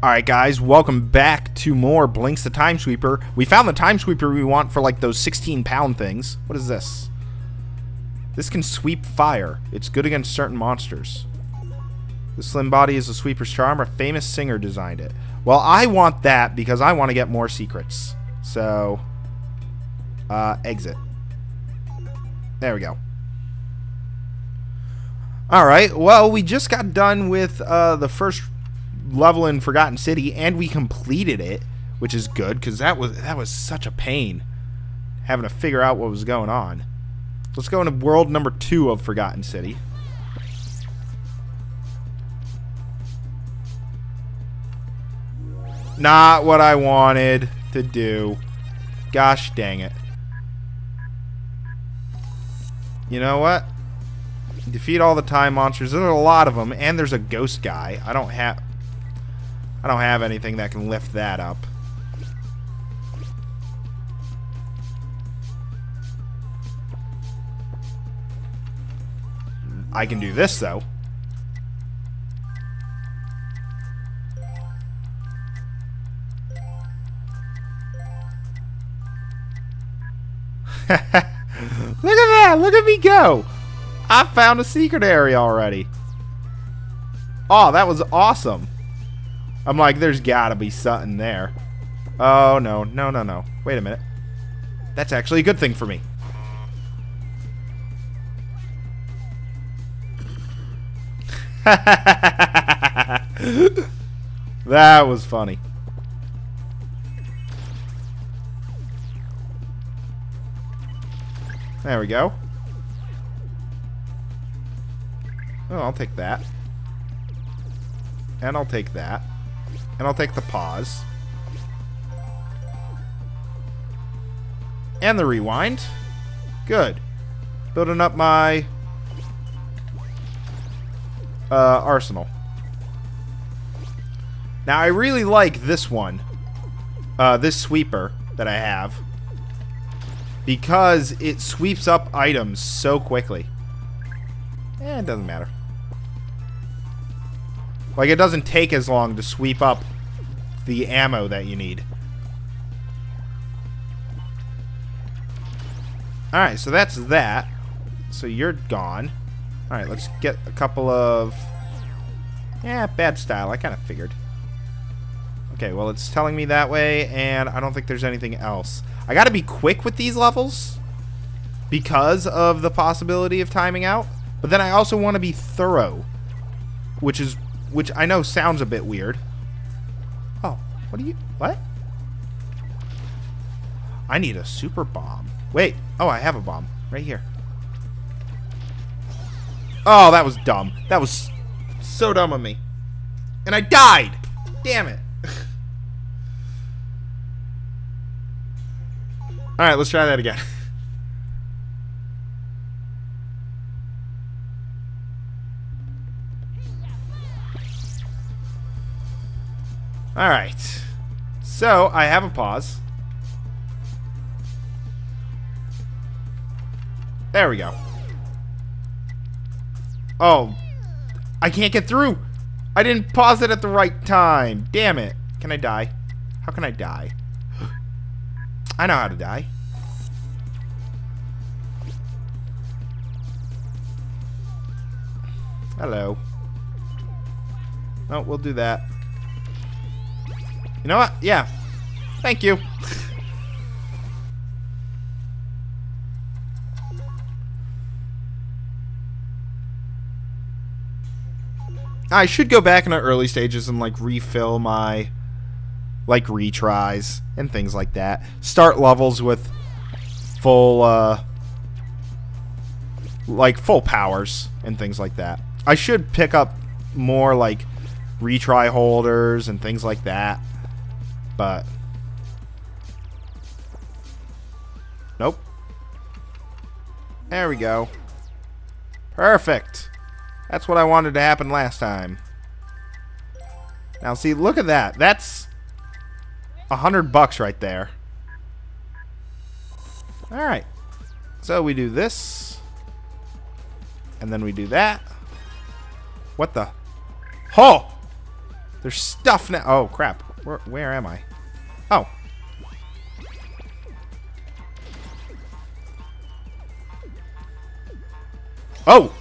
Alright guys, welcome back to more Blinx the Time Sweeper. We found the Time Sweeper we want for like those 16 pound things. What is this? This can sweep fire. It's good against certain monsters. The slim body is a sweeper's charm. A famous singer designed it. Well, I want that because I want to get more secrets. So, uh, exit. There we go. Alright, well, we just got done with uh, the first level in Forgotten City, and we completed it, which is good because that was that was such a pain having to figure out what was going on. Let's go into world number two of Forgotten City. Not what I wanted to do. Gosh dang it. You know what? Defeat all the time monsters. There's a lot of them, and there's a ghost guy. I don't have... I don't have anything that can lift that up. I can do this, though. Look at that! Look at me go! I found a secret area already. Oh, that was awesome. I'm like, there's gotta be something there. Oh, no. No, no, no. Wait a minute. That's actually a good thing for me. that was funny. There we go. Oh, I'll take that. And I'll take that. And I'll take the pause. And the rewind. Good. Building up my uh, arsenal. Now, I really like this one. Uh, this sweeper that I have. Because it sweeps up items so quickly. Eh, it doesn't matter. Like, it doesn't take as long to sweep up the ammo that you need. Alright, so that's that. So you're gone. Alright, let's get a couple of... Yeah, bad style. I kind of figured. Okay, well, it's telling me that way, and I don't think there's anything else. I gotta be quick with these levels because of the possibility of timing out. But then I also want to be thorough, which is which I know sounds a bit weird. Oh, what do you... What? I need a super bomb. Wait. Oh, I have a bomb. Right here. Oh, that was dumb. That was so dumb of me. And I died! Damn it. Alright, let's try that again. Alright. So, I have a pause. There we go. Oh. I can't get through! I didn't pause it at the right time. Damn it. Can I die? How can I die? I know how to die. Hello. Oh, we'll do that. You know what? Yeah. Thank you. I should go back in the early stages and like refill my like retries and things like that. Start levels with full uh like full powers and things like that. I should pick up more like retry holders and things like that. But Nope. There we go. Perfect. That's what I wanted to happen last time. Now see, look at that. That's a hundred bucks right there. Alright. So we do this. And then we do that. What the? Oh! There's stuff now. Oh, crap. Where, where am I? Oh!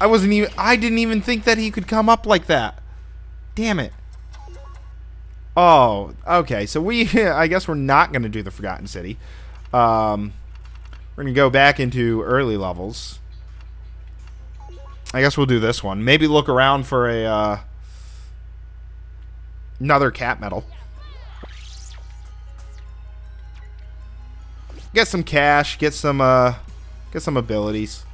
I wasn't even... I didn't even think that he could come up like that. Damn it. Oh, okay. So we... I guess we're not going to do the Forgotten City. Um, we're going to go back into early levels. I guess we'll do this one. Maybe look around for a... Uh, another cat medal. Get some cash, get some uh get some abilities.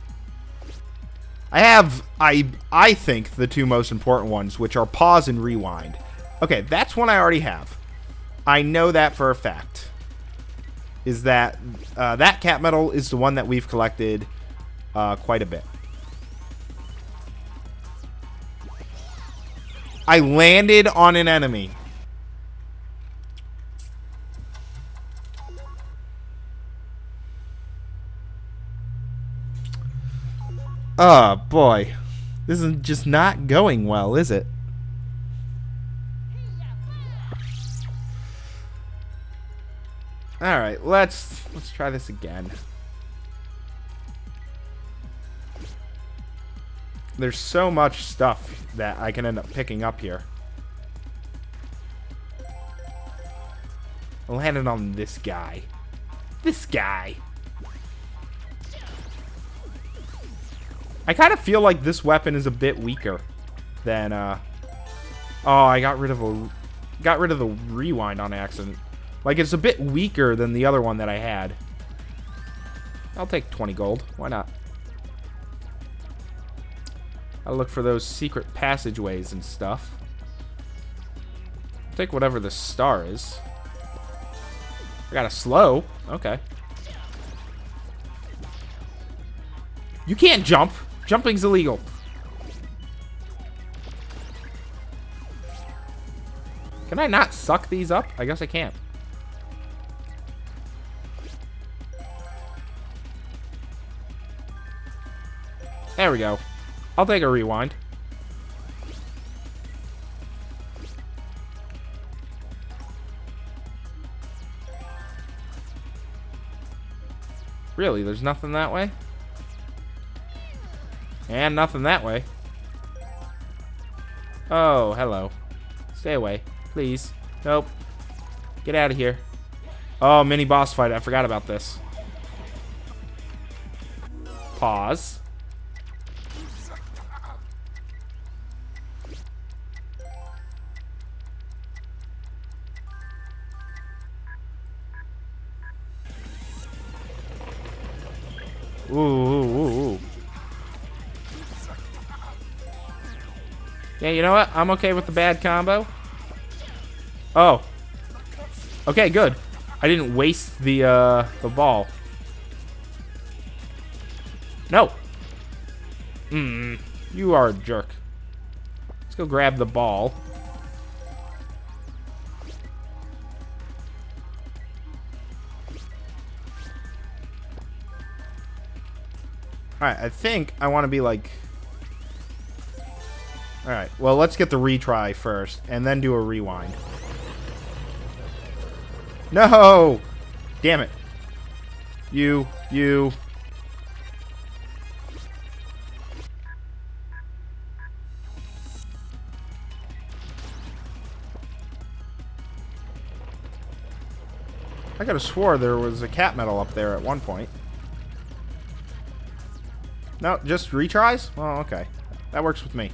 I have I I think the two most important ones, which are pause and rewind. Okay, that's one I already have. I know that for a fact. Is that uh, that cat medal is the one that we've collected uh, quite a bit. I landed on an enemy. Oh, boy. This is just not going well, is it? Alright, let's let's try this again. There's so much stuff that I can end up picking up here. I landed on this guy. This guy. I kind of feel like this weapon is a bit weaker than, uh... Oh, I got rid of a... Got rid of the rewind on accident. Like, it's a bit weaker than the other one that I had. I'll take 20 gold. Why not? I'll look for those secret passageways and stuff. I'll take whatever the star is. I got a slow. Okay. You can't jump. Jumping's illegal. Can I not suck these up? I guess I can't. There we go. I'll take a rewind. Really, there's nothing that way? And nothing that way. Oh, hello. Stay away, please. Nope. Get out of here. Oh, mini boss fight. I forgot about this. Pause. Ooh. Yeah, you know what? I'm okay with the bad combo. Oh. Okay, good. I didn't waste the, uh, the ball. No. Hmm. You are a jerk. Let's go grab the ball. Alright, I think I want to be like Alright, well, let's get the retry first, and then do a rewind. No! Damn it. You, you. I could have swore there was a cat medal up there at one point. No, just retries? Well, okay. That works with me.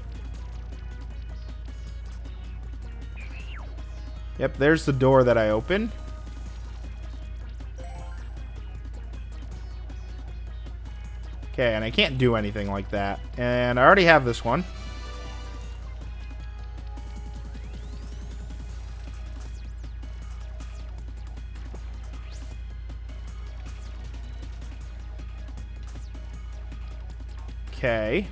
Yep, there's the door that I opened. Okay, and I can't do anything like that. And I already have this one. Okay.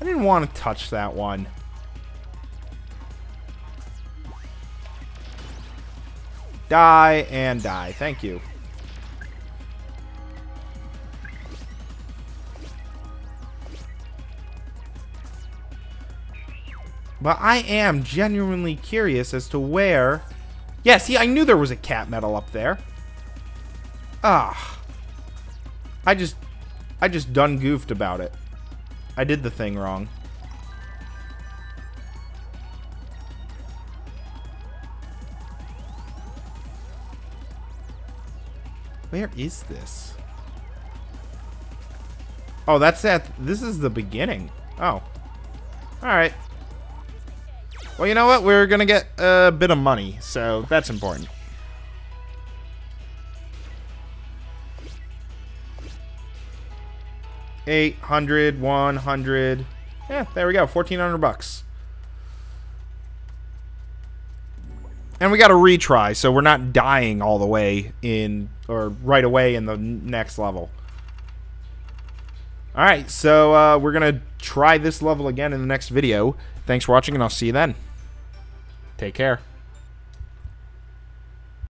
I didn't want to touch that one. Die and die. Thank you. But I am genuinely curious as to where... Yeah, see, I knew there was a cat medal up there. Ah. I just... I just done goofed about it. I did the thing wrong. Where is this? Oh, that's at... This is the beginning. Oh. Alright. Well, you know what? We're gonna get a bit of money, so that's important. Eight hundred, one hundred. Yeah, there we go. Fourteen hundred bucks. And we got to retry, so we're not dying all the way in, or right away in the next level. Alright, so uh, we're going to try this level again in the next video. Thanks for watching, and I'll see you then. Take care.